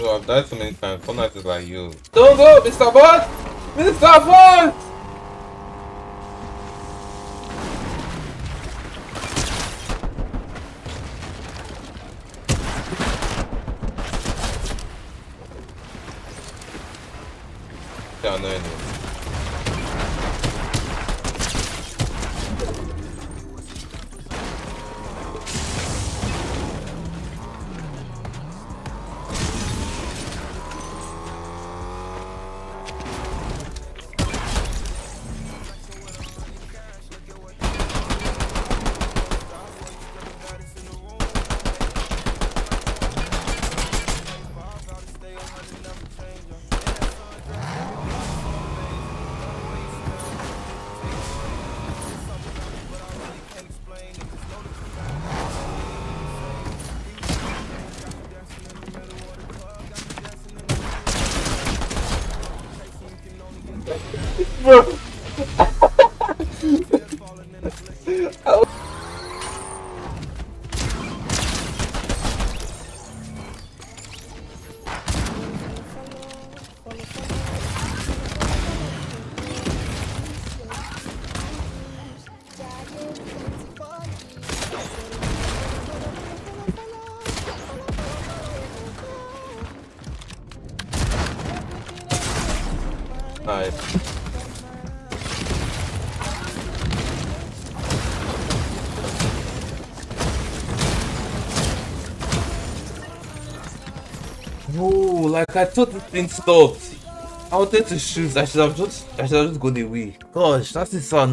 bro. I've died so many times. Fortnite is like you. Don't go, Mr. Bot! Mr. Bot! Yeah, no, no. Bro. Nice. Bro, like I thought this thing stopped. I wanted to shoot. I should have just, I should have just gone away. Gosh, that is so annoying.